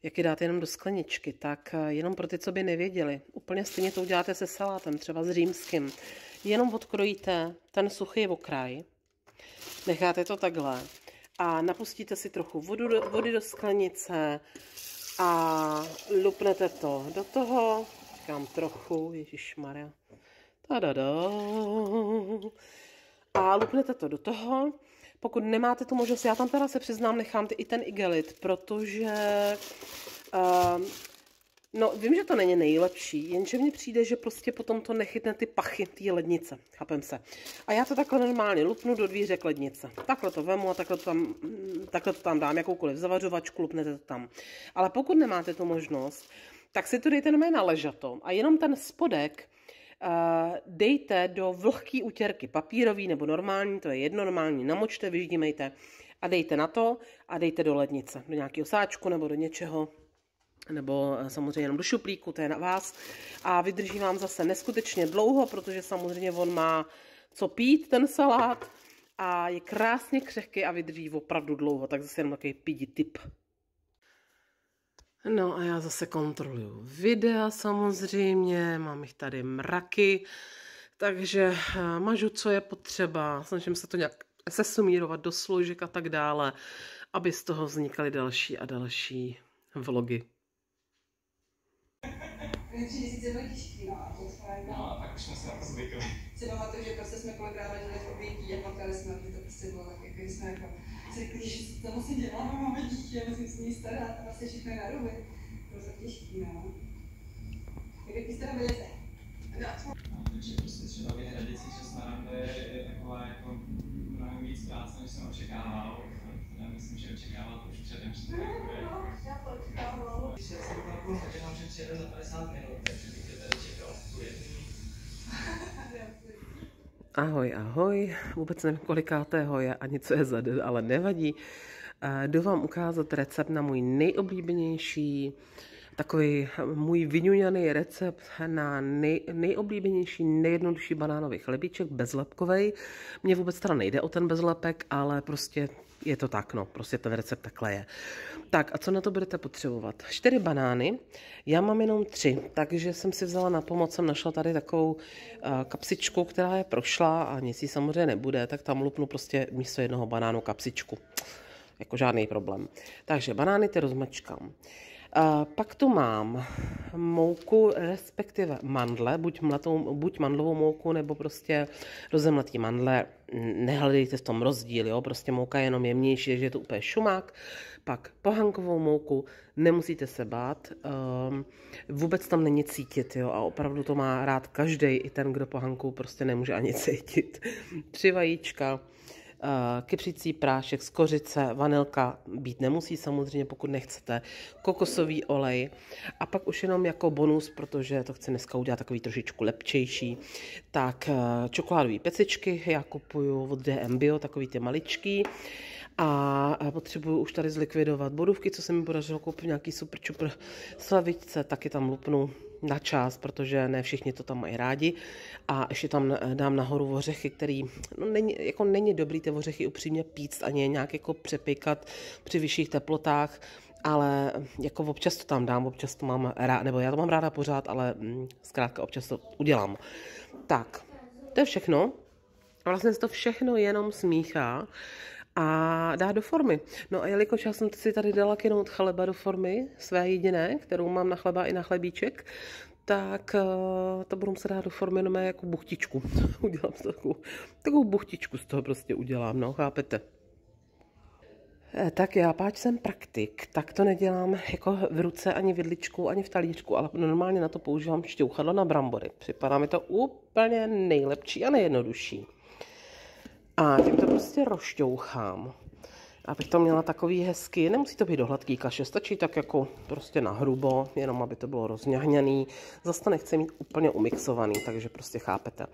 Jak je dáte jenom do skleničky, tak eh, jenom pro ty, co by nevěděli. Úplně stejně to uděláte se salátem, třeba s římským. Jenom odkrojíte ten suchý okraj, necháte to takhle a napustíte si trochu vodu do, vody do sklenice a lupnete to do toho, říkám trochu, ježišmarja, tadada, a lupnete to do toho, pokud nemáte tu možnost, já tam teda se přiznám, nechám ty, i ten igelit, protože uh, No, vím, že to není nejlepší, jenže mně přijde, že prostě potom to nechytne ty pachy té lednice, chápem se. A já to takhle normálně lupnu do dvířek lednice. Takhle to vemu a takhle to tam, takhle to tam dám, jakoukoliv zavařovačku, lupnete to tam. Ale pokud nemáte tu možnost, tak si to dejte na ležato a jenom ten spodek dejte do vlhký utěrky, papírový nebo normální, to je jedno normální, namočte, vyždímejte a dejte na to a dejte do lednice, do nějakého sáčku nebo do něčeho, nebo eh, samozřejmě jenom do šuplíku, to je na vás. A vydrží vám zase neskutečně dlouho, protože samozřejmě on má co pít, ten salát. a je krásně křehký a vydrží opravdu dlouho, tak zase jenom takový pidi tip. No a já zase kontroluju videa samozřejmě, mám jich tady mraky, takže eh, mažu, co je potřeba, snažím se to nějak sesumírovat do složek a tak dále, aby z toho vznikaly další a další vlogy. No. A to jsme, už se na to zvykli. si pamatuju, že prostě jsme kolikrát v obětí a plakali jsme, že to prostě bylo tak, jako jsme jako řekli, že to vlastně děláme, máme dítě, musím se ní starat a vlastně všechno je na ruby. To těžký, no. Jak byste tam byli No, No, takže prostě třeba vyhradit si čas na rande je taková jako mnohem víc práce, než jsem očekával. Já myslím, že očekával to už předem, že to tak bude. Když jsem si byl půl hodinou, že přijede za 50 minut, takže bych tě tady čekal [laughs] tu jednu. Ahoj, ahoj. Vůbec nevím, kolikátého je ani co je za den, ale nevadí. Eh, Jdu vám ukázat recept na můj nejoblíbenější, takový můj vyňuňaný recept na nej, nejoblíbenější, nejjednodušší banánový chlebíček, bezlepkovej. Mně vůbec teda nejde o ten bezlepek, ale prostě je to tak, no, prostě ten recept takhle je. Tak a co na to budete potřebovat? Čtyři banány, já mám jenom tři, takže jsem si vzala na pomoc, jsem našla tady takovou uh, kapsičku, která je prošla a nic jí samozřejmě nebude, tak tam lupnu prostě místo jednoho banánu kapsičku. Jako žádný problém. Takže banány ty rozmačkám. Pak tu mám mouku, respektive mandle, buď, mlatou, buď mandlovou mouku, nebo prostě rozemletý mandle. Nehledejte v tom rozdíl, jo? prostě mouka je jenom jemnější, že je to úplně šumák. Pak pohankovou mouku, nemusíte se bát, um, vůbec tam není cítit, jo? a opravdu to má rád každý, i ten, kdo pohanku prostě nemůže ani [laughs] cítit. Tři vajíčka, kypřící prášek z kořice, vanilka být nemusí samozřejmě, pokud nechcete, kokosový olej a pak už jenom jako bonus, protože to chci dneska udělat takový trošičku lepčejší, tak čokoládové pecičky já kupuju od DM Bio, takový ty maličký a potřebuju už tady zlikvidovat bodůvky, co se mi podařilo koupit nějaký super čupr slavičce, taky tam lupnu na čas, protože ne všichni to tam mají rádi. A ještě tam dám nahoru ořechy, který, no není, jako není dobrý ty ořechy upřímně pít ani je nějak jako přepíkat při vyšších teplotách, ale jako občas to tam dám, občas to mám rád, nebo já to mám ráda pořád, ale mm, zkrátka občas to udělám. Tak, to je všechno. Vlastně se to všechno jenom smíchá a dá do formy. No a jelikož já jsem si tady dala kinout chleba do formy, své jediné, kterou mám na chleba i na chlebíček, tak uh, to budu muset dát do formy jenom jako buchtičku. [laughs] udělám takovou, takovou buchtičku z toho prostě udělám, no, chápete? Eh, tak já, páč jsem praktik, tak to nedělám jako v ruce, ani vidličku, ani v talířku, ale normálně na to používám šťouchadlo na brambory. Připadá mi to úplně nejlepší a nejjednodušší. A tím to prostě rošťouchám. Abych to měla takový hezký, nemusí to být do hladký kaše, stačí tak jako prostě na hrubo, jenom aby to bylo rozňahněný. Zase to nechci mít úplně umixovaný, takže prostě chápete.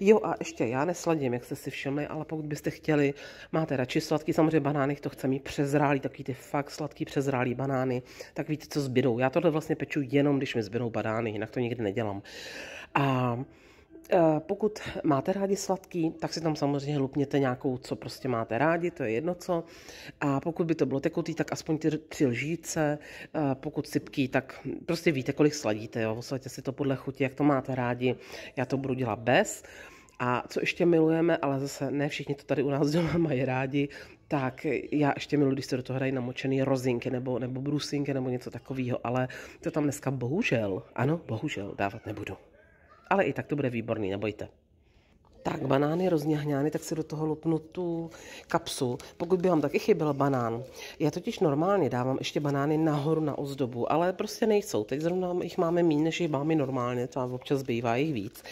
Jo a ještě já nesladím, jak jste si všimli, ale pokud byste chtěli, máte radši sladký, samozřejmě banány, to chce mít přezrálý, takový ty fakt sladký přezrálý banány, tak víte, co zbydou. Já tohle vlastně peču jenom, když mi zbydou banány, jinak to nikdy nedělám. A pokud máte rádi sladký, tak si tam samozřejmě lupněte nějakou, co prostě máte rádi, to je jedno co. A pokud by to bylo tekutý, tak aspoň ty tři lžíce, eh, pokud sypký, tak prostě víte, kolik sladíte, jo. Oslaďte si to podle chuti, jak to máte rádi. Já to budu dělat bez. A co ještě milujeme, ale zase ne všichni to tady u nás doma mají rádi, tak já ještě miluji, když se do toho hrají namočený rozinky nebo, nebo brusinky nebo něco takového, ale to tam dneska bohužel, ano, bohužel dávat nebudu ale i tak to bude výborný, nebojte. Tak, banány rozněhňány, tak si do toho lupnu tu kapsu. Pokud by vám taky chyběl banán, já totiž normálně dávám ještě banány nahoru na ozdobu, ale prostě nejsou. Teď zrovna jich máme méně, než jich máme normálně, třeba občas bývá jich víc.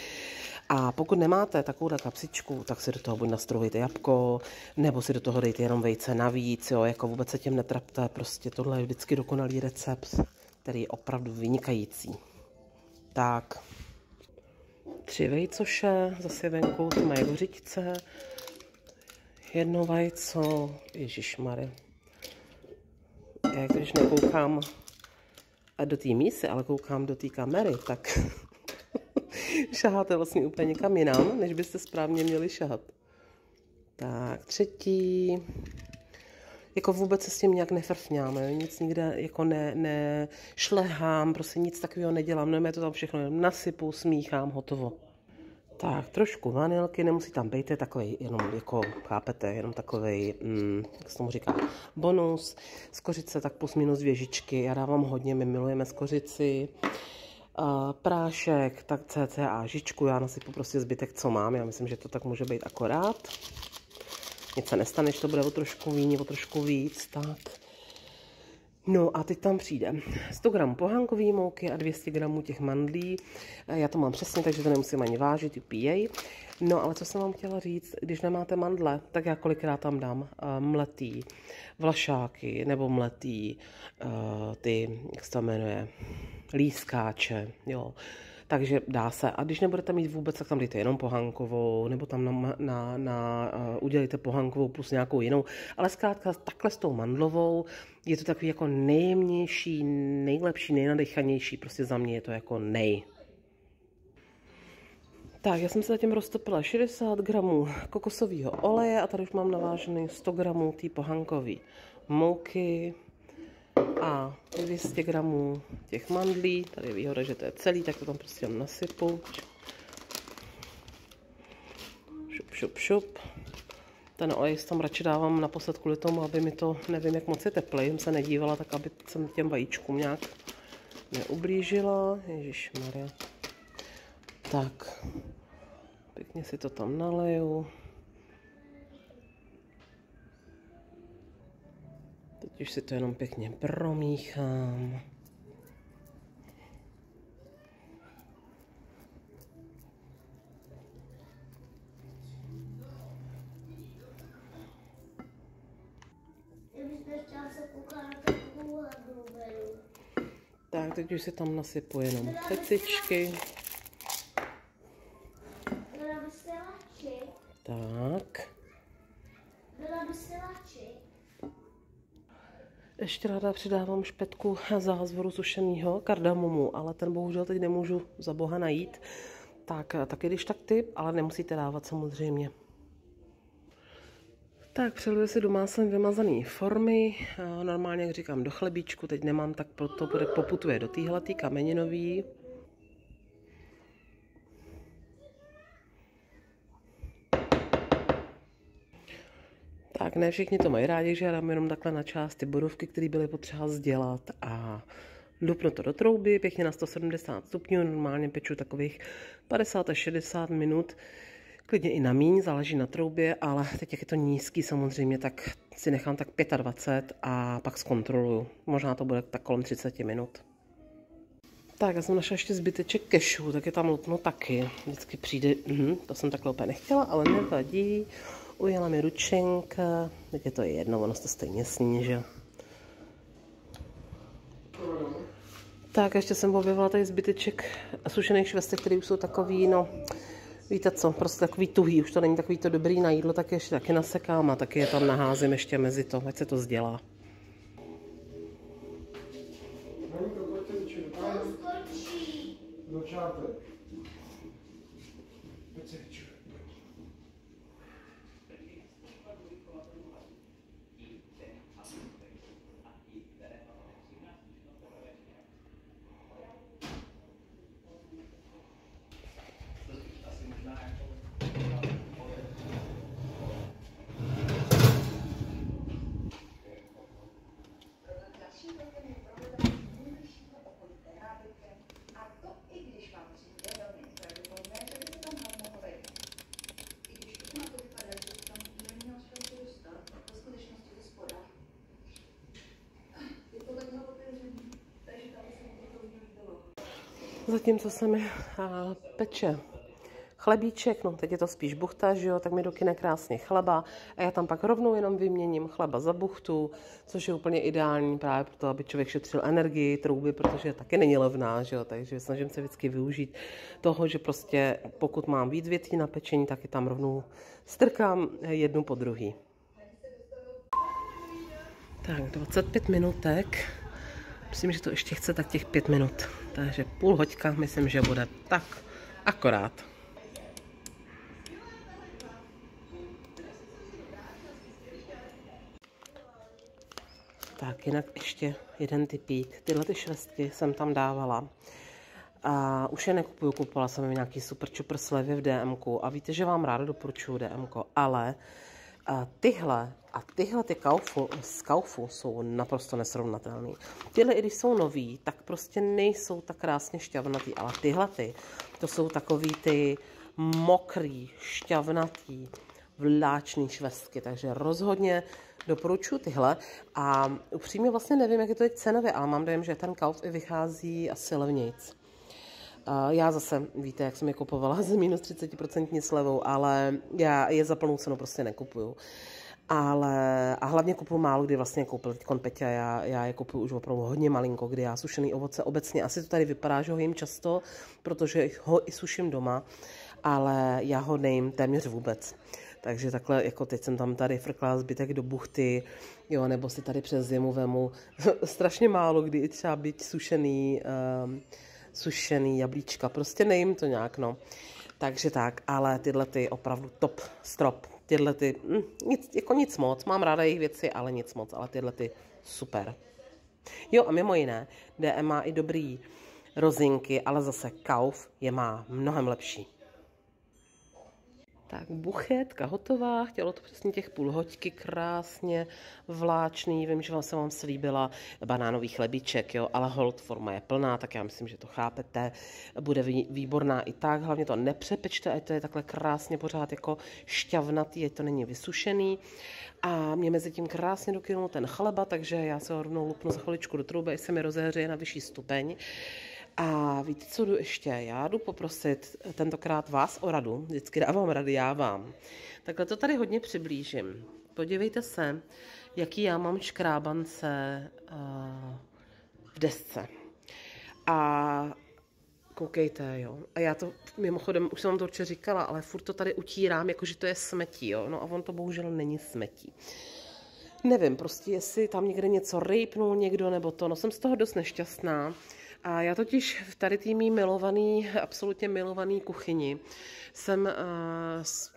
A pokud nemáte takovou kapsičku, tak si do toho buď nastrojujte jabko, nebo si do toho dejte jenom vejce navíc, jo, jako vůbec se tím netrapte, prostě tohle je vždycky dokonalý recept, který je opravdu vynikající. Tak, tři vejcoše, zase venku ty mají vořičce, jedno vajco, ježišmary. Já když nekoukám do té mísy, ale koukám do té kamery, tak [laughs] šaháte vlastně úplně někam jinam, než byste správně měli šahat. Tak, třetí. Jako vůbec se s tím nějak nefrfňám, jo? nic nikde jako ne, ne šlehám, prostě nic takového nedělám, no, já to tam všechno nasypu, smíchám, hotovo. Tak, trošku vanilky, nemusí tam být, je takový, jenom jako, chápete, jenom takový, mm, jak se tomu říká, bonus. Z kořice tak plus minus dvě žičky, já dávám hodně, my milujeme z kořici. Uh, prášek, tak cca žičku, já nasypu prostě zbytek, co mám, já myslím, že to tak může být akorát. Nic se nestane, že to bude o trošku méně, o trošku víc, tak. No a teď tam přijde 100 gramů pohánkové mouky a 200 gramů těch mandlí. Já to mám přesně, takže to nemusím ani vážit, UPA. No ale co jsem vám chtěla říct, když nemáte mandle, tak já kolikrát tam dám uh, mletý vlašáky nebo mletý uh, ty, jak se to jmenuje, lískáče, jo. Takže dá se. A když nebudete mít vůbec, tak tam dejte jenom pohankovou, nebo tam na, na, na uh, udělejte pohankovou plus nějakou jinou. Ale zkrátka takhle s tou mandlovou je to takový jako nejjemnější, nejlepší, nejnadechanější. Prostě za mě je to jako nej. Tak, já jsem se zatím roztopila 60 gramů kokosového oleje a tady už mám navážený 100 gramů té pohankové mouky a 200 gramů těch mandlí. Tady je výhoda, že to je celý, tak to tam prostě nasypu. Šup, šup, šup. Ten olej tam radši dávám naposled kvůli tomu, aby mi to, nevím jak moc je teplý, jsem se nedívala, tak aby jsem těm vajíčkům nějak neublížila. Ježíš Maria. Tak, pěkně si to tam naleju. Teď už si to jenom pěkně promíchám. Tak, teď už si tam nasypu jenom pecičky. Tak. Ještě ráda přidávám špetku zázvoru sušeného kardamomu, ale ten bohužel teď nemůžu za boha najít. Tak taky když tak typ, ale nemusíte dávat samozřejmě. Tak přeluje si do máslem vymazané formy, normálně, jak říkám, do chlebíčku, teď nemám, tak proto poputuje do téhle kameninový. Tak ne všichni to mají rádi, že já dám jenom takhle na část ty bodovky, které byly potřeba sdělat a dupnu to do trouby, pěkně na 170 stupňů, normálně peču takových 50 až 60 minut, klidně i na míň, záleží na troubě, ale teď jak je to nízký samozřejmě, tak si nechám tak 25 a pak zkontroluju. Možná to bude tak kolem 30 minut. Tak, já jsem našla ještě zbyteček kešu, tak je tam lupno taky. Vždycky přijde, hm, to jsem takhle úplně nechtěla, ale nevadí. Ujela mi ručenka, teď je to jedno, ono to stejně sní, že Tak, ještě jsem objevila tady zbyteček sušených švestek, které už jsou takový, no, víte co, prostě takový tuhý, už to není takový to dobrý na jídlo, tak ještě taky nasekám a taky je tam naházím ještě mezi to, ať se to sdělá. Začátek. Zatímco se mi peče chlebíček, no teď je to spíš buchta, že jo, tak mi dokyne krásně chleba a já tam pak rovnou jenom vyměním chleba za buchtu, což je úplně ideální právě proto, aby člověk šetřil energii, trouby, protože taky není levná, že jo, takže snažím se vždycky využít toho, že prostě pokud mám víc větví na pečení, tak je tam rovnou strkám jednu po druhý. Tak, 25 minutek. Myslím, že to ještě chce tak těch pět minut takže půl hoďka myslím, že bude tak akorát. Tak jinak ještě jeden typík. Tyhle ty švestky jsem tam dávala. A už je nekupuju, kupovala jsem jim nějaký super čupr slevy v DMku. A víte, že vám ráda doporučuju DMko, ale a tyhle a tyhle ty kaufu, z kaufu jsou naprosto nesrovnatelné. Tyhle, i když jsou nový, tak prostě nejsou tak krásně šťavnatý, ale tyhle ty, to jsou takový ty mokrý, šťavnatý, vláčný švestky, takže rozhodně doporučuji tyhle a upřímně vlastně nevím, jak je to teď cenově, ale mám dojem, že ten kauf i vychází asi levnějc. Já zase, víte, jak jsem je kupovala s minus 30% slevou, ale já je za plnou cenu prostě nekupuju. Ale, a hlavně kupuju málo, kdy vlastně koupil teď Peťa, já, já je kupuju už opravdu hodně malinko, kdy já sušený ovoce obecně, asi to tady vypadá, že ho jim často, protože ho i suším doma, ale já ho nejím téměř vůbec. Takže takhle, jako teď jsem tam tady frkla zbytek do buchty, jo, nebo si tady přes zimu vemu [laughs] strašně málo, kdy třeba být sušený, um, sušený jablíčka, prostě nejím to nějak, no. Takže tak, ale tyhle ty opravdu top strop, tyhle ty, hm, nic, jako nic moc, mám ráda jejich věci, ale nic moc, ale tyhle ty super. Jo a mimo jiné, DM má i dobrý rozinky, ale zase Kauf je má mnohem lepší. Tak buchetka hotová, chtělo to přesně těch půl hoďky, krásně vláčný, vím, že vám se vám slíbila banánový chlebiček, jo, ale hold forma je plná, tak já myslím, že to chápete, bude výborná i tak, hlavně to nepřepečte, ať to je takhle krásně pořád jako šťavnatý, ať to není vysušený a mě mezi tím krásně dokynul ten chleba, takže já se ho rovnou lupnu za chviličku do trouby, se mi rozehřeje na vyšší stupeň. A víte, co jdu ještě? Já jdu poprosit tentokrát vás o radu. Vždycky dávám rady já vám. Takhle to tady hodně přiblížím. Podívejte se, jaký já mám škrábance uh, v desce. A koukejte, jo. A já to mimochodem, už jsem vám to určitě říkala, ale furt to tady utírám, jakože to je smetí, jo. No a on to bohužel není smetí. Nevím, prostě jestli tam někde něco rejpnul někdo nebo to, no jsem z toho dost nešťastná. A já totiž v tady tými milovaný, absolutně milovaný kuchyni jsem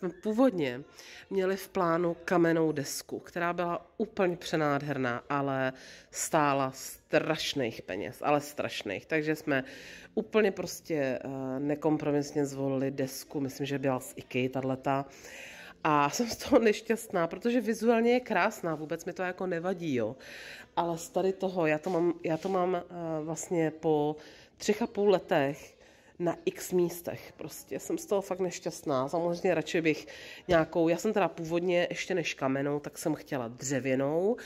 uh, původně měli v plánu kamennou desku, která byla úplně přenádherná, ale stála strašných peněz, ale strašných. Takže jsme úplně prostě uh, nekompromisně zvolili desku, myslím, že byla z IKEA tato. A [laughs] jsem z toho nešťastná, protože vizuálně je krásná, vůbec mi to jako nevadí, jo. Ale z tady toho, já to mám, já to mám uh, vlastně po třech a půl letech na x místech. Prostě jsem z toho fakt nešťastná. Samozřejmě radši bych nějakou, já jsem teda původně ještě než kamenou, tak jsem chtěla dřevěnou,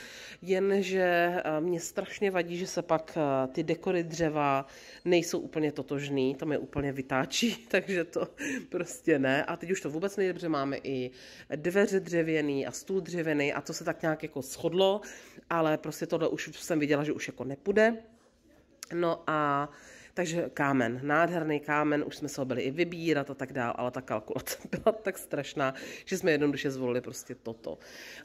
jenže eh, mě strašně vadí, že se pak eh, ty dekory dřeva nejsou úplně totožný, to mě úplně vytáčí, [laughs] takže to prostě ne. A teď už to vůbec nejde, protože máme i dveře dřevěný a stůl dřevěný a to se tak nějak jako shodlo, ale prostě tohle už jsem viděla, že už jako nepůjde. No a takže kámen, nádherný kámen, už jsme se ho byli i vybírat a tak dál, ale ta kalkulace [laughs] byla tak strašná, že jsme jednoduše zvolili prostě toto.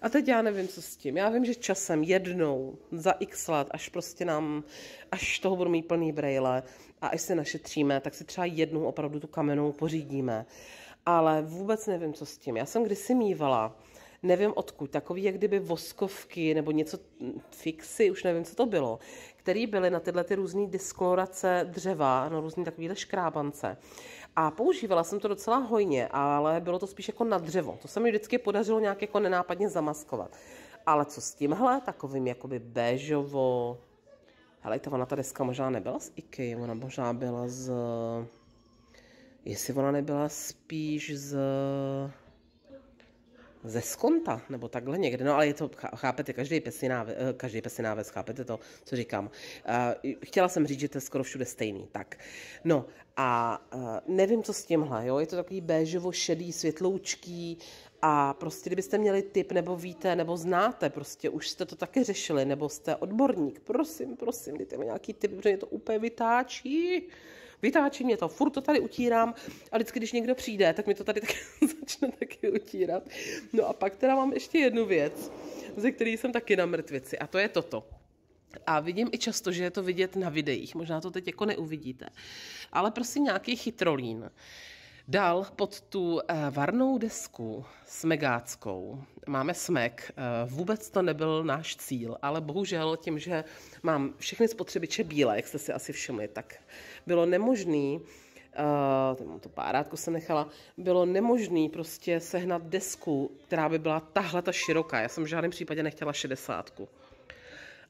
A teď já nevím, co s tím. Já vím, že časem jednou za x let, až prostě nám, až toho budu mít plný brejle a až se našetříme, tak si třeba jednou opravdu tu kamenou pořídíme. Ale vůbec nevím, co s tím. Já jsem kdysi mývala nevím odkud, takový jak kdyby voskovky nebo něco fixy, už nevím, co to bylo, který byly na tyhle ty různé disklorace dřeva, no různé takovéhle škrábance. A používala jsem to docela hojně, ale bylo to spíš jako na dřevo. To se mi vždycky podařilo nějak jako nenápadně zamaskovat. Ale co s tímhle, takovým jakoby béžovo... Hele, to ona ta deska možná nebyla z IKEA, ona možná byla z... Jestli ona nebyla spíš z ze skonta, nebo takhle někde, no ale je to, chápete, každý pesinávec, eh, každý pesinávec, chápete to, co říkám. Uh, chtěla jsem říct, že to je skoro všude stejný, tak. No a uh, nevím, co s tímhle, jo, je to takový béžovo šedý, světloučký a prostě kdybyste měli tip, nebo víte, nebo znáte, prostě už jste to taky řešili, nebo jste odborník, prosím, prosím, dejte mi nějaký tip, protože mě to úplně vytáčí vytáčí mě to, furt to tady utírám a vždycky, když někdo přijde, tak mi to tady tak [laughs] začne taky utírat. No a pak teda mám ještě jednu věc, ze který jsem taky na mrtvici a to je toto. A vidím i často, že je to vidět na videích, možná to teď jako neuvidíte. Ale prosím nějaký chytrolín. Dál pod tu eh, varnou desku s megáckou máme smek. Eh, vůbec to nebyl náš cíl, ale bohužel tím, že mám všechny spotřebiče bílé, jak jste si asi všimli, tak bylo nemožný, uh, to párátko se nechala, bylo nemožný prostě sehnat desku, která by byla tahle ta široká. Já jsem v žádném případě nechtěla šedesátku.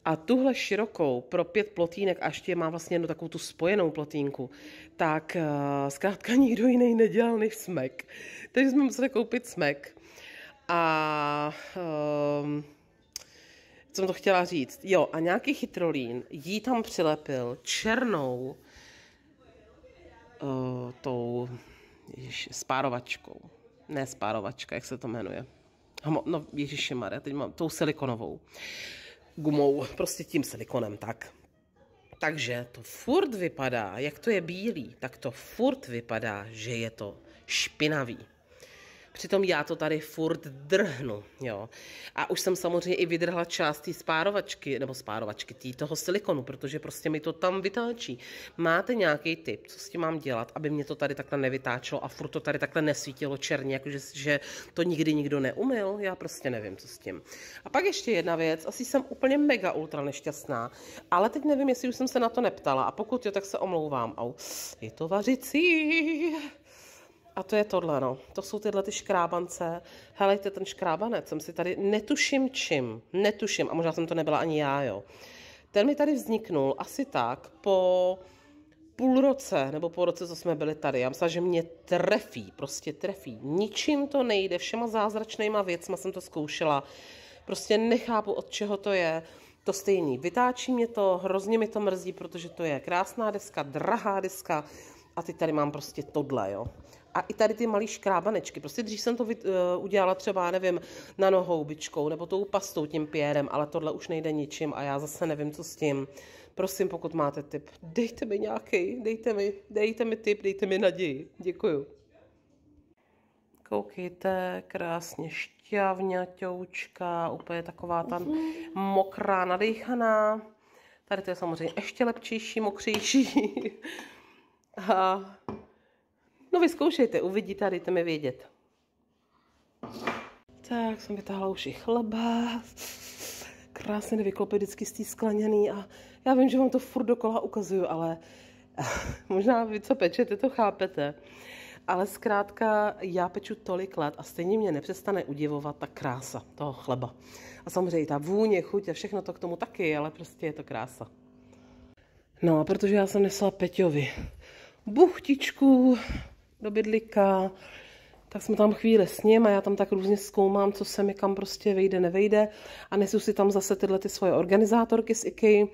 A tuhle širokou pro pět plotínek a ještě má vlastně jednu takovou tu spojenou plotínku, tak uh, zkrátka [laughs] nikdo jiný nedělal než smek. Takže jsme museli koupit smek. A um, co jsem to chtěla říct? Jo, a nějaký chytrolín jí tam přilepil černou uh, tou ježiši, spárovačkou. Ne spárovačka, jak se to jmenuje. No, ježiši Maria, teď mám tou silikonovou gumou, prostě tím silikonem, tak. Takže to furt vypadá, jak to je bílý, tak to furt vypadá, že je to špinavý. Přitom já to tady furt drhnu, jo. A už jsem samozřejmě i vydrhla část té spárovačky, nebo spárovačky, tý, toho silikonu, protože prostě mi to tam vytáčí. Máte nějaký tip, co s tím mám dělat, aby mě to tady takhle nevytáčelo a furt to tady takhle nesvítilo černě, jakože že to nikdy nikdo neumil? Já prostě nevím, co s tím. A pak ještě jedna věc, asi jsem úplně mega ultra nešťastná, ale teď nevím, jestli už jsem se na to neptala a pokud jo, tak se omlouvám. Au, je to vařicí. A to je tohle, no. To jsou tyhle ty škrábance. Helejte, ten škrábanec jsem si tady netuším čím. Netuším. A možná jsem to nebyla ani já, jo. Ten mi tady vzniknul asi tak po půl roce, nebo po roce, co jsme byli tady. Já myslím, že mě trefí, prostě trefí. Ničím to nejde, všema zázračnýma věcma jsem to zkoušela. Prostě nechápu, od čeho to je. To stejný. Vytáčí mě to, hrozně mi to mrzí, protože to je krásná deska, drahá deska a ty tady mám prostě tohle, jo. A i tady ty malé škrábanečky. Prostě dřív jsem to uh, udělala třeba, nevím, nanohoubičkou nebo tou pastou, tím pěrem, ale tohle už nejde ničím a já zase nevím, co s tím. Prosím, pokud máte tip, dejte mi nějaký, dejte mi, dejte mi tip, dejte mi naději. Děkuju. Koukejte, krásně šťavňaťoučka, úplně taková tam mokrá, nadýchaná. Tady to je samozřejmě ještě lepčejší, mokřejší. [laughs] A No vyzkoušejte, uvidíte a dejte mi vědět. Tak jsem vytáhla už i chleba. Krásně nevyklopit vždycky z skleněný a já vím, že vám to furt dokola ukazuju, ale [laughs] možná vy, co pečete, to chápete. Ale zkrátka já peču tolik let a stejně mě nepřestane udivovat ta krása toho chleba. A samozřejmě ta vůně, chuť a všechno to k tomu taky, ale prostě je to krása. No a protože já jsem nesla Peťovi buchtičku, do bydlika, tak jsme tam chvíli s ním a já tam tak různě zkoumám, co se mi kam prostě vejde, nevejde a nesu si tam zase tyhle ty svoje organizátorky z IKEA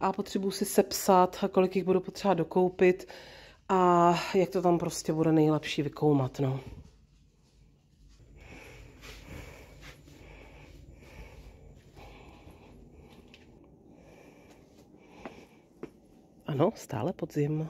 a potřebuji si sepsat, kolik jich budu potřeba dokoupit a jak to tam prostě bude nejlepší vykoumat, no. Ano, stále podzim.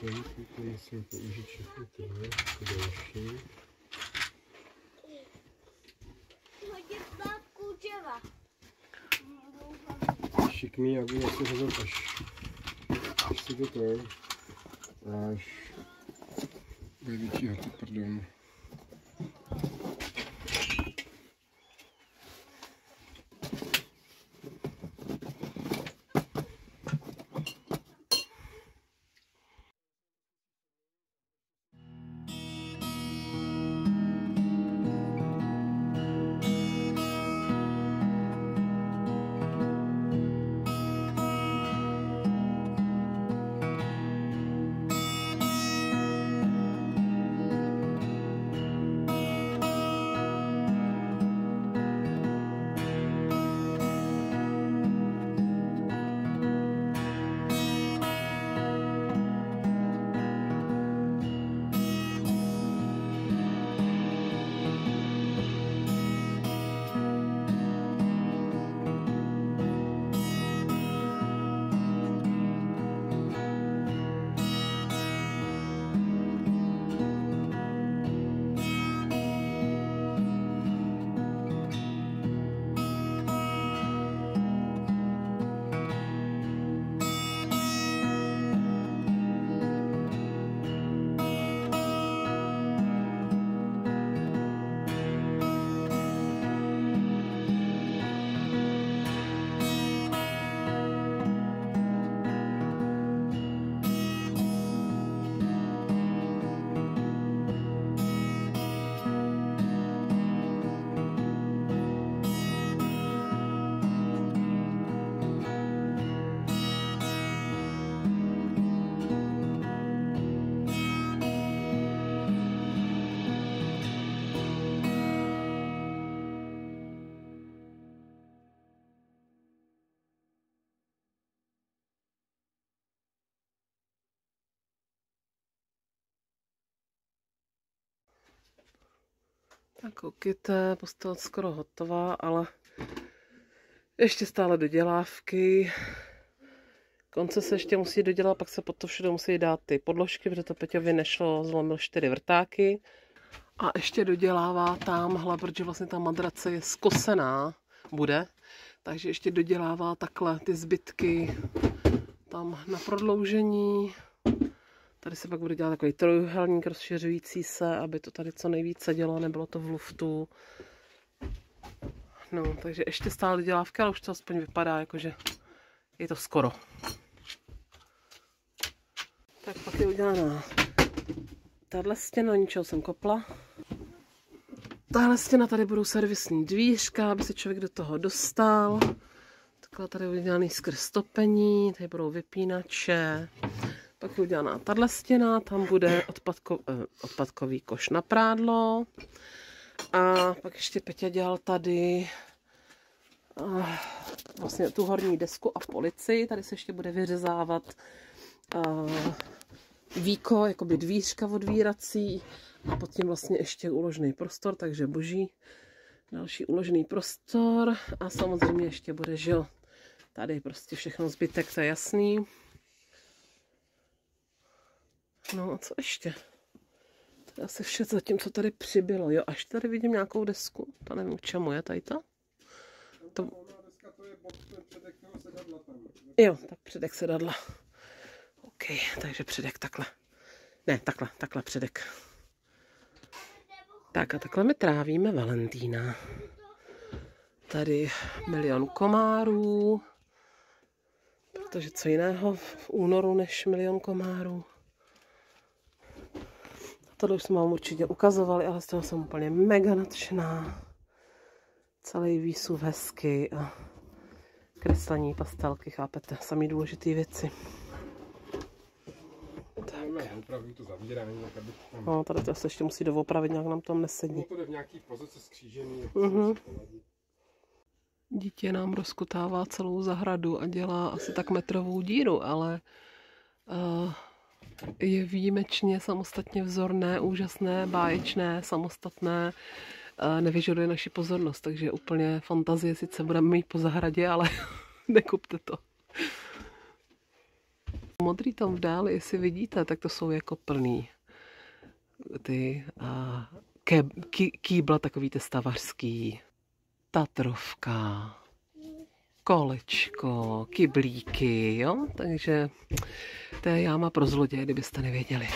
Tady musím použít všechny tyhle, ty další. Šikmý, budu asi řezat až, až si to to, až větší pardon. Tak koukejte, postel skoro hotová, ale ještě stále dodělávky. Konce se ještě musí dodělat, pak se pod to všude musí dát ty podložky, protože to Peťovi nešlo, zlomil čtyři vrtáky. A ještě dodělává tamhle, protože vlastně ta madrace je skosená, bude. Takže ještě dodělává takhle ty zbytky tam na prodloužení. Tady se pak bude dělat takový trojuhelník rozšiřující se, aby to tady co nejvíce dělo, nebylo to v luftu. No, takže ještě stále dělávky, ale už to aspoň vypadá, jakože je to skoro. Tak pak je udělaná tahle stěna, ničeho jsem kopla. Tahle stěna, tady budou servisní dvířka, aby se člověk do toho dostal. Takhle tady udělaný skrz stopení, tady budou vypínače. Pak je udělaná tahle stěna, tam bude odpadko, eh, odpadkový koš na prádlo. A pak ještě Peťa dělal tady eh, vlastně tu horní desku a policii. Tady se ještě bude vyřezávat eh, víko, jakoby dvířka odvírací a pod tím vlastně ještě uložený prostor, takže boží další uložený prostor a samozřejmě ještě bude, jo, tady prostě všechno zbytek, to je jasný. No a co ještě? To je asi vše zatím, co tady přibylo. Jo, až tady vidím nějakou desku. To nevím, k čemu je tady ta. To... Jo, tak předek sedadla. OK, takže předek takhle. Ne, takhle, takhle předek. Tak a takhle my trávíme Valentína. Tady milion komárů. Protože co jiného v únoru než milion komárů. Tohle už jsme vám určitě ukazovali, ale z toho jsem úplně mega nadšená. Celý výsuv hezky a kreslení, pastelky, chápete, samý důležité věci. Opravdu to zavírání, tak aby tam... No, tady to se ještě musí doopravit, nějak nám tam nesedí. To jde v nějaký pozici skřížený. Mhm. Dítě nám rozkutává celou zahradu a dělá asi tak metrovou díru, ale uh, je výjimečně samostatně vzorné, úžasné, báječné, samostatné, uh, nevyžaduje naši pozornost, takže úplně fantazie sice budeme mít po zahradě, ale [laughs] nekupte to. Modrý tam v dále, jestli vidíte, tak to jsou jako plný ty uh, ke, ký, kýbla takový ty stavařský, Tatrovka, kolečko, kyblíky, jo, takže to je jáma pro zloděje, kdybyste nevěděli.